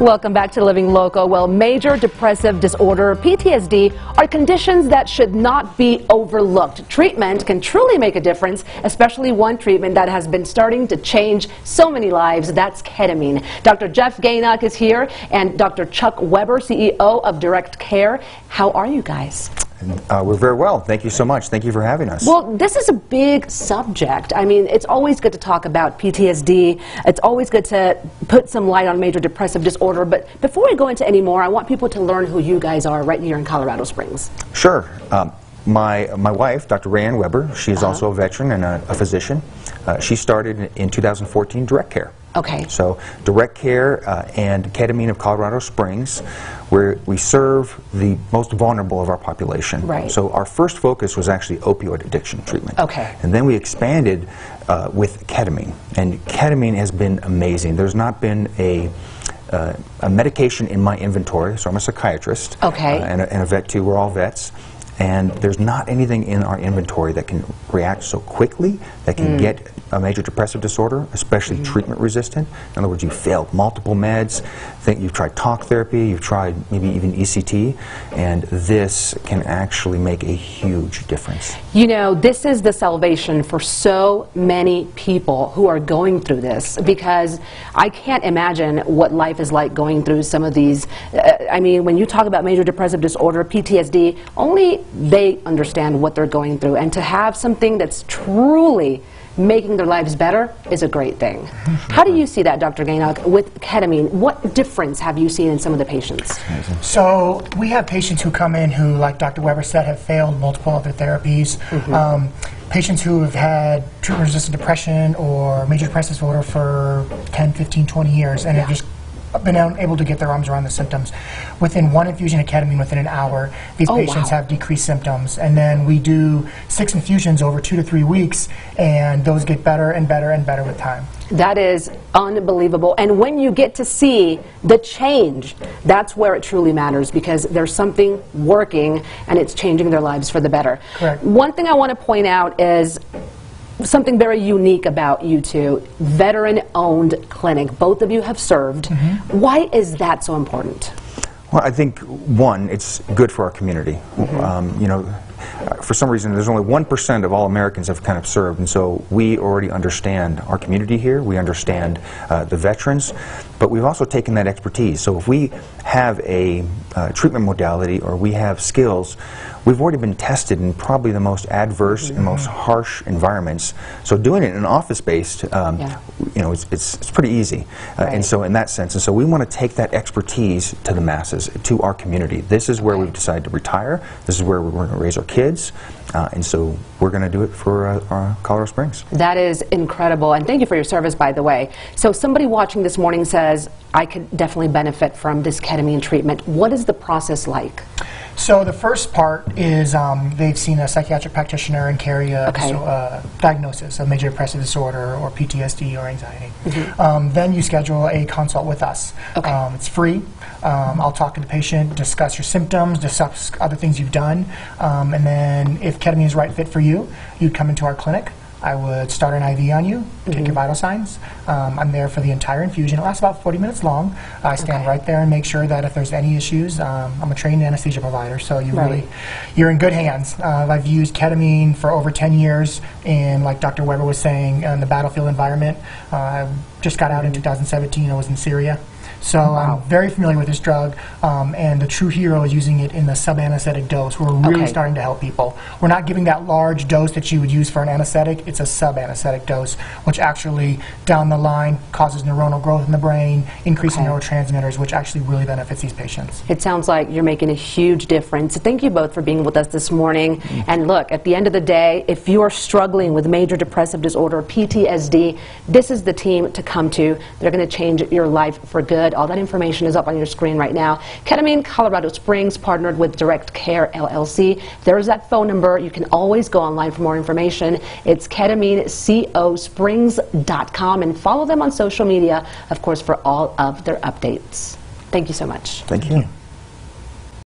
Welcome back to Living Local. Well, major depressive disorder, PTSD, are conditions that should not be overlooked. Treatment can truly make a difference, especially one treatment that has been starting to change so many lives. That's ketamine. Dr. Jeff Gainok is here and Dr. Chuck Weber, CEO of Direct Care. How are you guys? Uh, we're very well. Thank you so much. Thank you for having us. Well, this is a big subject. I mean, it's always good to talk about PTSD. It's always good to put some light on major depressive disorder. But before we go into any more, I want people to learn who you guys are right here in Colorado Springs. Sure. Um, my, my wife, Dr. Rayanne Weber, she is uh -huh. also a veteran and a, a physician. Uh, she started in 2014 Direct Care. Okay. So Direct Care uh, and Ketamine of Colorado Springs where we serve the most vulnerable of our population. Right. So our first focus was actually opioid addiction treatment. Okay. And then we expanded uh, with ketamine. And ketamine has been amazing. There's not been a uh, a medication in my inventory, so I'm a psychiatrist. Okay. Uh, and, a, and a vet too. We're all vets and there's not anything in our inventory that can react so quickly, that can mm. get a major depressive disorder, especially mm. treatment resistant. In other words, you failed multiple meds, think you've tried talk therapy, you've tried maybe even ECT, and this can actually make a huge difference. You know, this is the salvation for so many people who are going through this because I can't imagine what life is like going through some of these. Uh, I mean, when you talk about major depressive disorder, PTSD, only they understand what they're going through. And to have something that's truly making their lives better is a great thing. How do you see that, Dr. Gainok, with ketamine? What difference have you seen in some of the patients? So we have patients who come in who, like Dr. Weber said, have failed multiple other therapies. Mm -hmm. um, patients who have had treatment-resistant depression or major depressive disorder for 10, 15, 20 years and yeah. have just been able to get their arms around the symptoms. Within one infusion of ketamine, within an hour, these oh, patients wow. have decreased symptoms. And then we do six infusions over two to three weeks, and those get better and better and better with time. That is unbelievable. And when you get to see the change, that's where it truly matters because there's something working and it's changing their lives for the better. Correct. One thing I want to point out is something very unique about you two veteran owned clinic. Both of you have served. Mm -hmm. Why is that so important? Well, I think one, it's good for our community. Mm -hmm. um, you know, for some reason, there's only 1% of all Americans have kind of served, and so we already understand our community here, we understand uh, the veterans, but we've also taken that expertise. So if we have a uh, treatment modality or we have skills, we've already been tested in probably the most adverse and most harsh environments. So doing it in an office-based, um, yeah. you know, it's, it's, it's pretty easy. Uh, right. And so in that sense, and so we want to take that expertise to the masses, to our community. This is where okay. we've decided to retire. This is where we're going to raise our kids. Uh, and so we're going to do it for uh, Colorado Springs. That is incredible. And thank you for your service, by the way. So somebody watching this morning says, I could definitely benefit from this ketamine treatment. What is the process like? So the first part is um, they've seen a psychiatric practitioner and carry a okay. uh, diagnosis of major depressive disorder or PTSD or anxiety. Mm -hmm. um, then you schedule a consult with us. Okay. Um, it's free. Um, I'll talk to the patient, discuss your symptoms, discuss other things you've done, um, and then if ketamine is right fit for you, you'd come into our clinic. I would start an IV on you, take mm -hmm. your vital signs. Um, I'm there for the entire infusion. It lasts about 40 minutes long. I stand okay. right there and make sure that if there's any issues, um, I'm a trained anesthesia provider, so you right. really, you're in good hands. Uh, I've used ketamine for over 10 years, and like Dr. Weber was saying, in the battlefield environment, uh, I just got out in mm-hmm. 2017. I was in Syria. So wow. I'm very familiar with this drug, um, and the true hero is using it in the sub-anesthetic dose. We're really okay. starting to help people. We're not giving that large dose that you would use for an anesthetic. It's a sub-anesthetic dose, which actually down the line causes neuronal growth in the brain, increasing okay. neurotransmitters, which actually really benefits these patients. It sounds like you're making a huge difference. Thank you both for being with us this morning. Mm -hmm. And look, at the end of the day, if you are struggling with major depressive disorder, PTSD, this is the team to come to. They're going to change your life for good. All that information is up on your screen right now. Ketamine Colorado Springs partnered with Direct Care LLC. There is that phone number. You can always go online for more information. It's ketamineCOSprings.com and follow them on social media, of course, for all of their updates. Thank you so much. Thank you.